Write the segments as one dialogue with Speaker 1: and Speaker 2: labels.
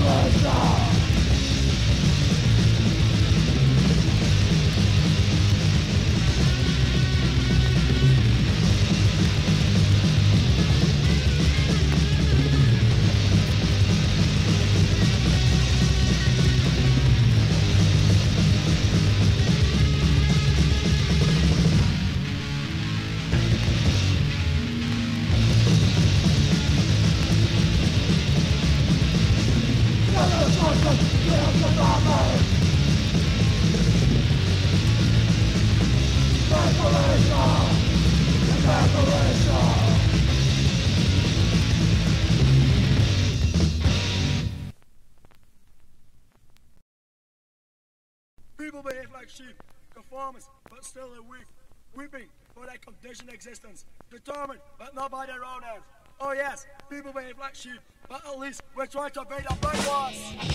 Speaker 1: solution
Speaker 2: existence, determined but not by their own hands. Oh yes, people behave like sheep, but at least we're trying to beat the brainwash.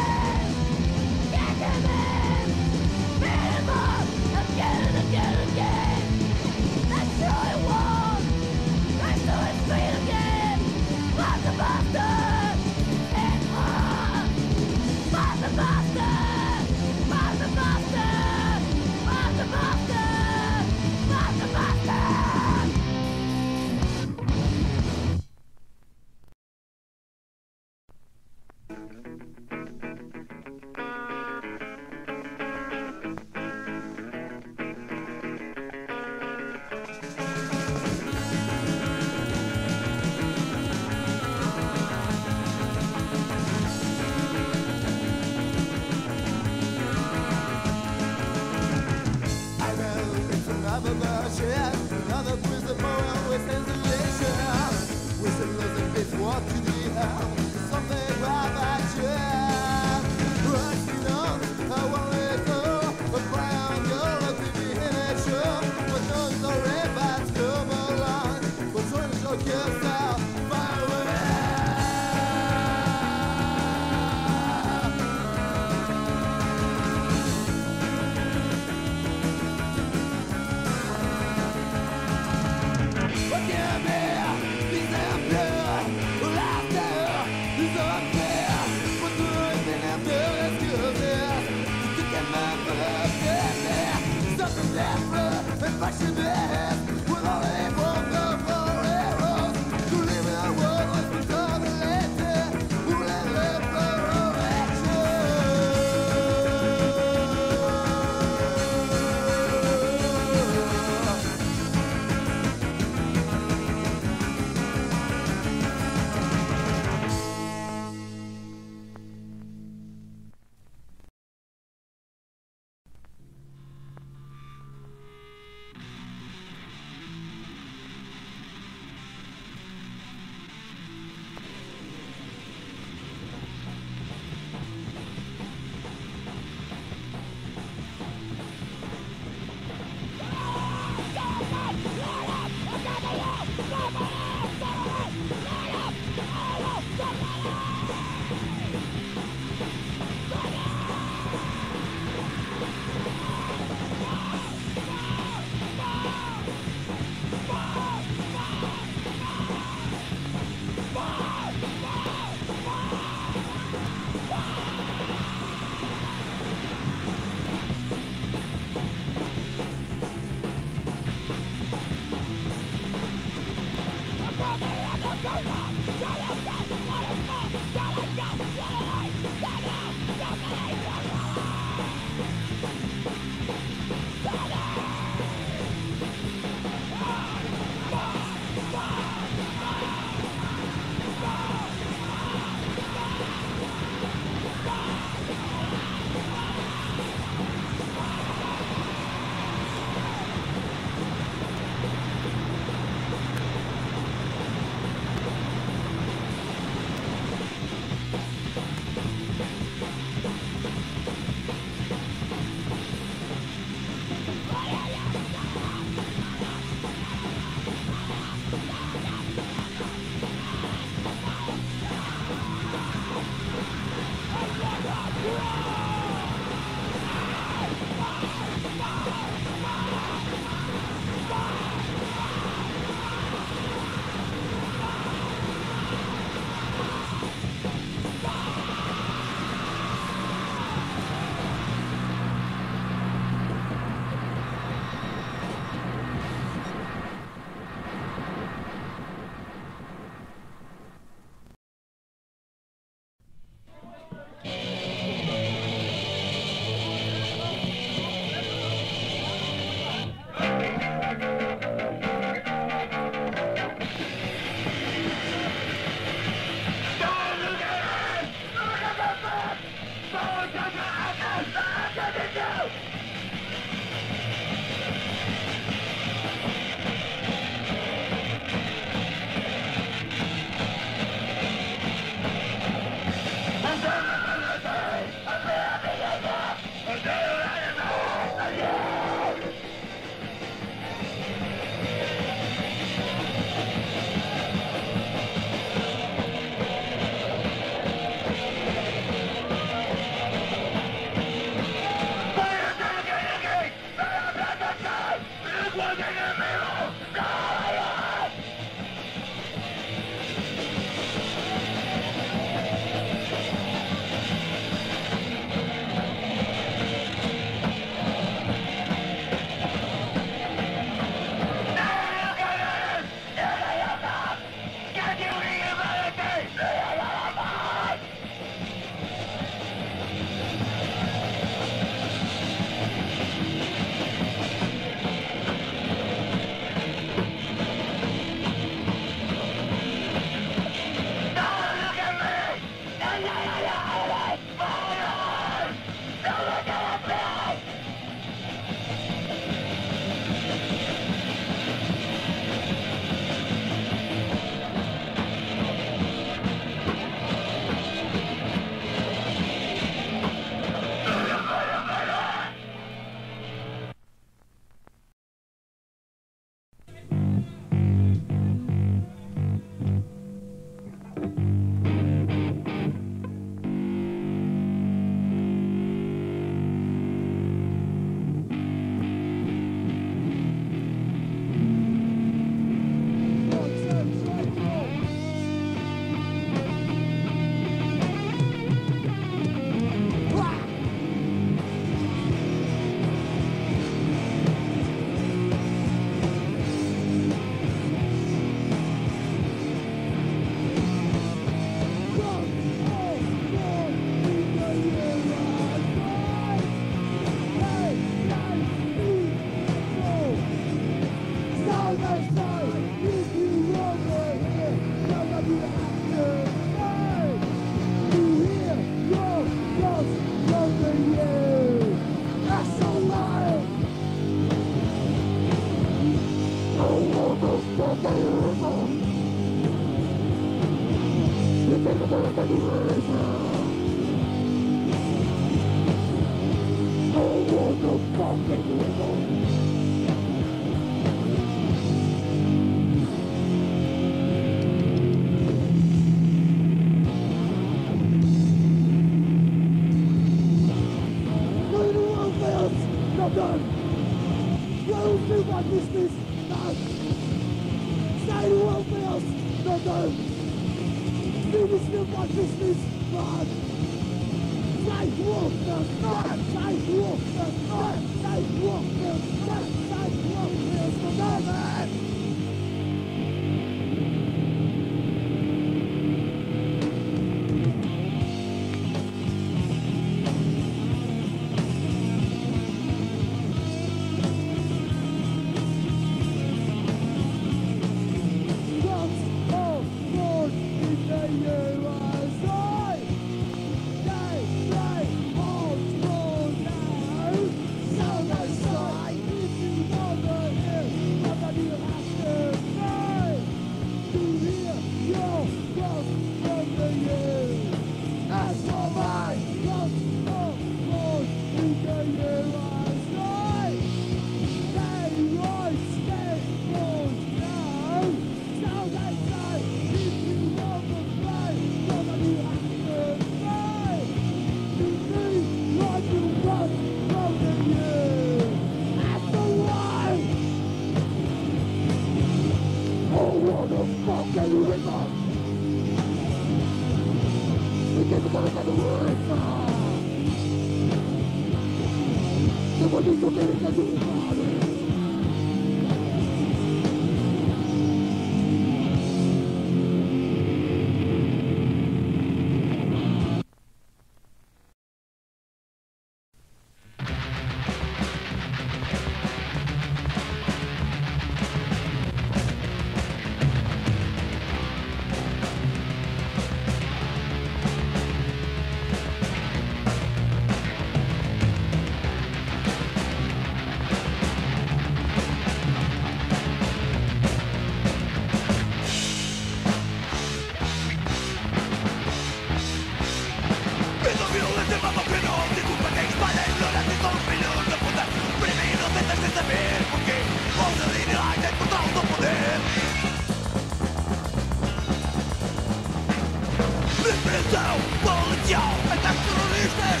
Speaker 3: corrupção policial, ataques terroristas,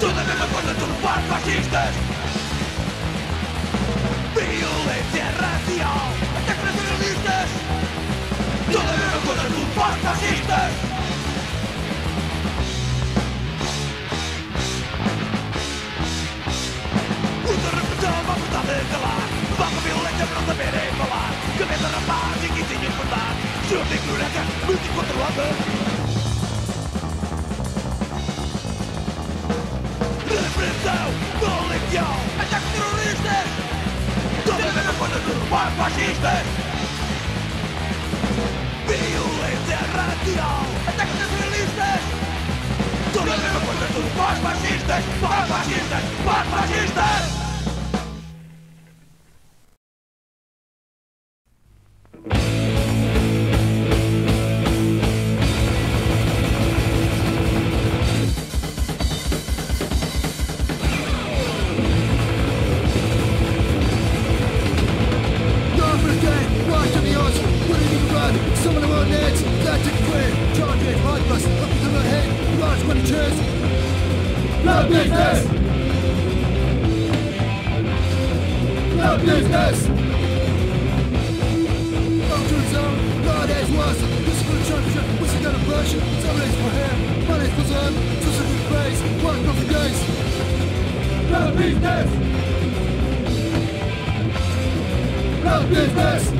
Speaker 3: Toda a mesma coisa, tudo para fascistas. Violência racial, ataques nacionalistas, Toda a mesma coisa, tudo para fascistas. Muita repressão, vamos vontade de calar. Vá com violência para não saberem falar. Cabeça rapaz, chiquitinho verdade Juro de ignorância, 24 anos prisão colegial. Ataque terroristas! Toda a mesma coisa que derrubar fascistas! Violência radial! Ataque nacionalistas! Toda a mesma coisa que derrubar fascistas! Paz fascistas! Paz fascistas!
Speaker 2: business.